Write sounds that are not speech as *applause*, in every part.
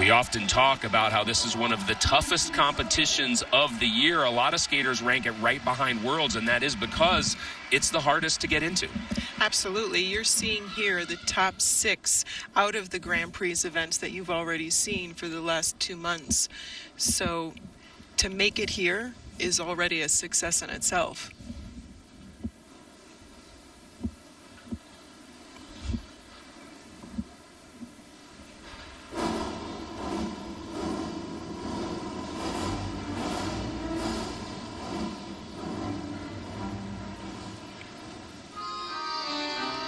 We often talk about how this is one of the toughest competitions of the year. A lot of skaters rank it right behind Worlds, and that is because it's the hardest to get into. Absolutely. You're seeing here the top six out of the Grand Prix events that you've already seen for the last two months. So to make it here is already a success in itself.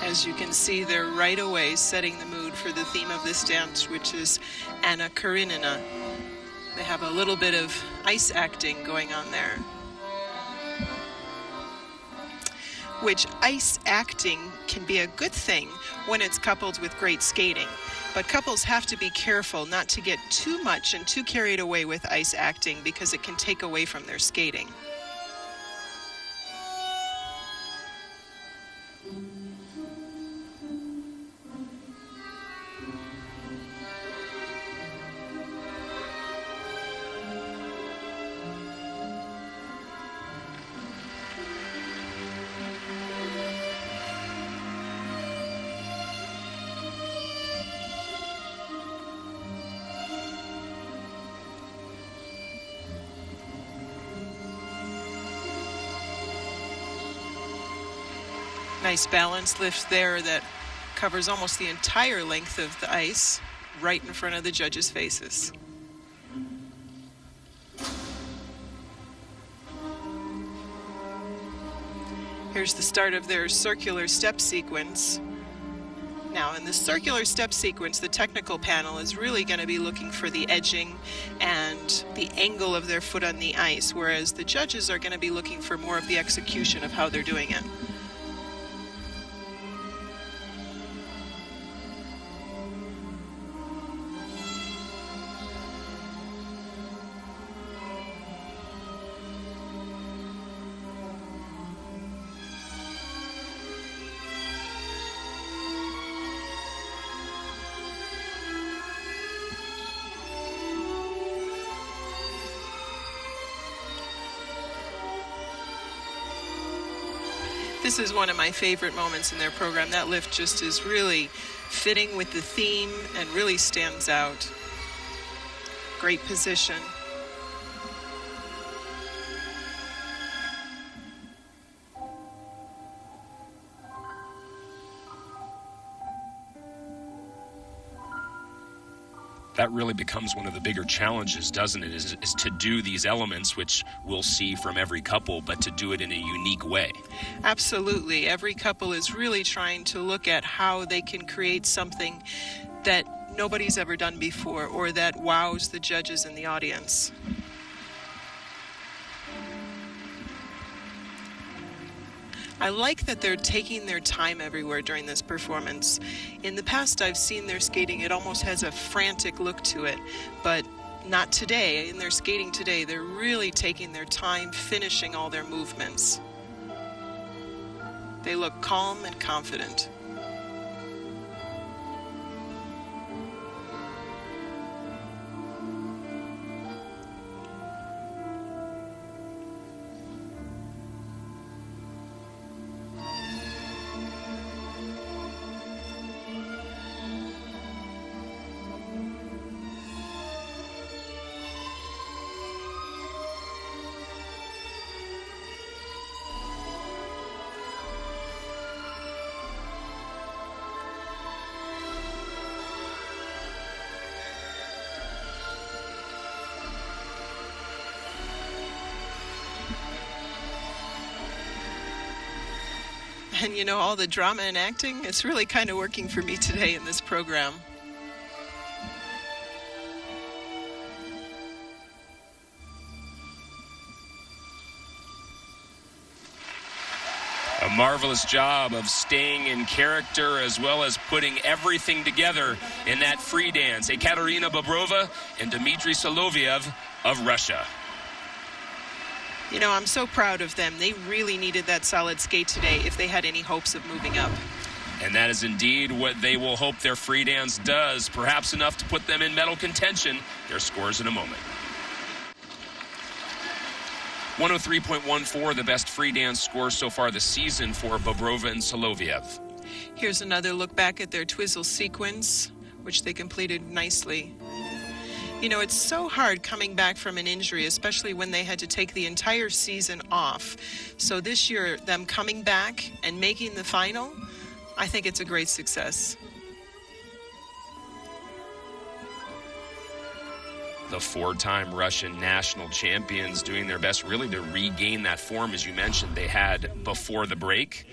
As you can see, they're right away setting the mood for the theme of this dance, which is Anna Karenina. They have a little bit of ice acting going on there. Which ice acting can be a good thing when it's coupled with great skating. But couples have to be careful not to get too much and too carried away with ice acting because it can take away from their skating. Nice balance lift there that covers almost the entire length of the ice right in front of the judges' faces. Here's the start of their circular step sequence. Now, in the circular step sequence, the technical panel is really going to be looking for the edging and the angle of their foot on the ice, whereas the judges are going to be looking for more of the execution of how they're doing it. This is one of my favorite moments in their program. That lift just is really fitting with the theme and really stands out. Great position. That really becomes one of the bigger challenges, doesn't it? Is, is, to do these elements, which we'll see from every couple, but to do it in a unique way. Absolutely. Every couple is really trying to look at how they can create something that nobody's ever done before or that wows the judges and the audience. I like that they're taking their time everywhere during this performance. In the past, I've seen their skating, it almost has a frantic look to it, but not today. In their skating today, they're really taking their time finishing all their movements. They look calm and confident. *laughs* And you know, all the drama and acting, it's really kind of working for me today in this program. A marvelous job of staying in character as well as putting everything together in that free dance. Ekaterina Bobrova and Dmitri Soloviev of Russia. You know, I'm so proud of them. They really needed that solid skate today if they had any hopes of moving up. And that is indeed what they will hope their free dance does, perhaps enough to put them in medal contention. Their scores in a moment. 103.14, the best free dance score so far this season for Bobrova and Soloviev. Here's another look back at their twizzle sequence, which they completed nicely. You know, it's so hard coming back from an injury, especially when they had to take the entire season off. So this year, them coming back and making the final, I think it's a great success. the four time Russian national champions doing their best really to regain that form, as you mentioned, they had before the break.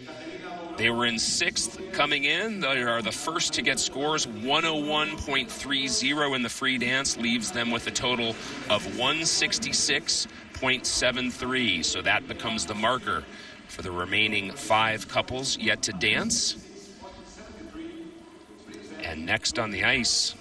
They were in sixth coming in. They are the first to get scores. 101.30 in the free dance leaves them with a total of 166.73. So that becomes the marker for the remaining five couples yet to dance. And next on the ice,